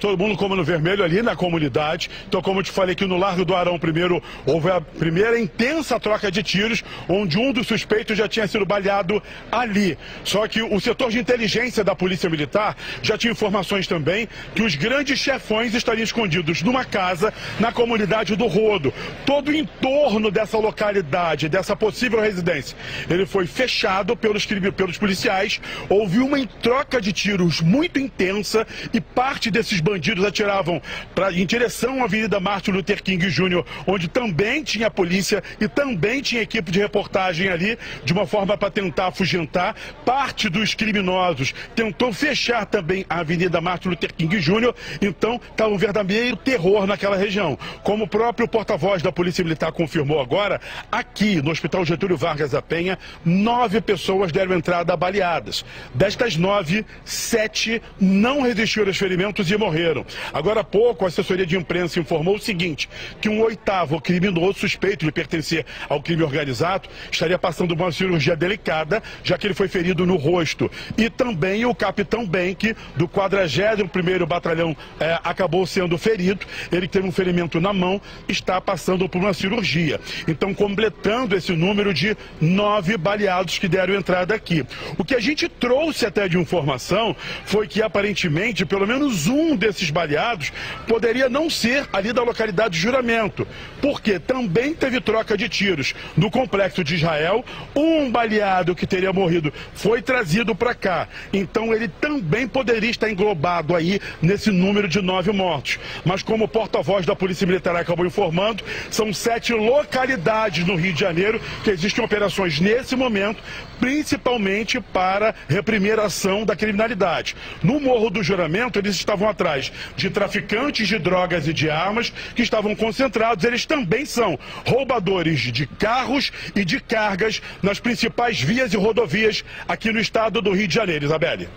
Todo mundo como no vermelho ali na comunidade. Então, como eu te falei que no Largo do Arão primeiro houve a primeira intensa troca de tiros, onde um dos suspeitos já tinha sido baleado ali. Só que o setor de inteligência da Polícia Militar já tinha informações também que os grandes chefões estariam escondidos numa casa na comunidade do Rodo. Todo o entorno dessa localidade, dessa possível residência, ele foi fechado pelos, pelos policiais. Houve uma troca de tiros muito intensa e parte desses esses bandidos atiravam pra, em direção à Avenida Martin Luther King Jr., onde também tinha polícia e também tinha equipe de reportagem ali, de uma forma para tentar afugentar. Parte dos criminosos tentou fechar também a Avenida Martin Luther King Jr., então estava um verdadeiro terror naquela região. Como o próprio porta-voz da Polícia Militar confirmou agora, aqui no Hospital Getúlio Vargas da Penha, nove pessoas deram entrada baleadas. Destas nove, sete não resistiram aos ferimentos e morreram. Agora há pouco, a assessoria de imprensa informou o seguinte: que um oitavo criminoso suspeito de pertencer ao crime organizado estaria passando uma cirurgia delicada, já que ele foi ferido no rosto. E também o capitão Benck, do 41º Batalhão, é, acabou sendo ferido. Ele teve um ferimento na mão, está passando por uma cirurgia. Então, completando esse número de nove baleados que deram entrada aqui. O que a gente trouxe até de informação foi que, aparentemente, pelo menos um um desses baleados poderia não ser ali da localidade de Juramento, porque também teve troca de tiros no complexo de Israel. Um baleado que teria morrido foi trazido para cá. Então ele também poderia estar englobado aí nesse número de nove mortos. Mas como o porta-voz da Polícia Militar acabou informando, são sete localidades no Rio de Janeiro que existem operações nesse momento, principalmente para reprimir a ação da criminalidade. No Morro do Juramento, eles estavam atrás atrás de traficantes de drogas e de armas que estavam concentrados. Eles também são roubadores de carros e de cargas nas principais vias e rodovias aqui no estado do Rio de Janeiro, Isabelle.